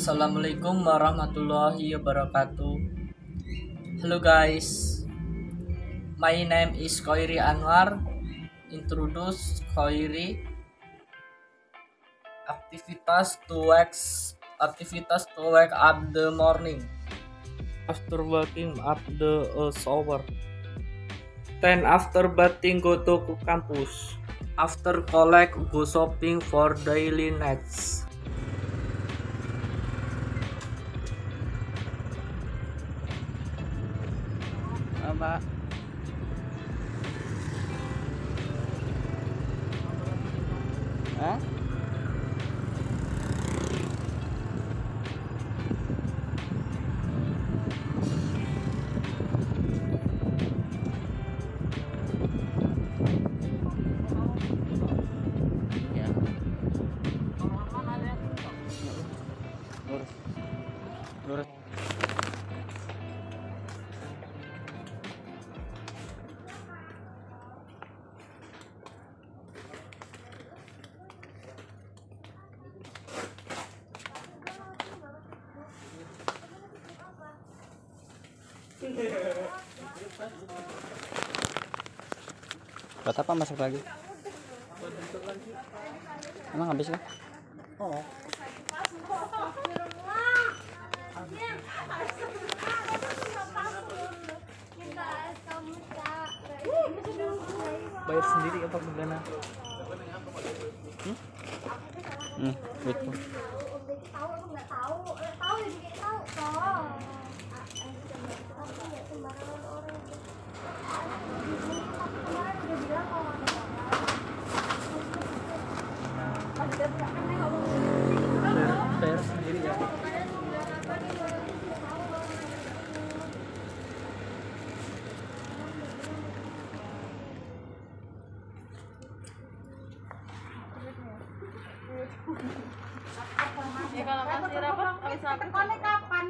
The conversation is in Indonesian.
Assalamualaikum warahmatullahi wabarakatuh. Hello guys, my name is Koiri Anwar. Introduce Koiri. Aktivitas to wake aktivitas to wake up the morning. After waking up the uh, shower. Then after bathing go to campus. After collect go shopping for daily needs. Mbak. Hah? Ya. Lurus. Lurus. Buat apa masuk lagi? Emang habis kan? Oh. Bayar sendiri apa gimana? Hmm, gitu. Ya kalau masih rapat habis rapat kapan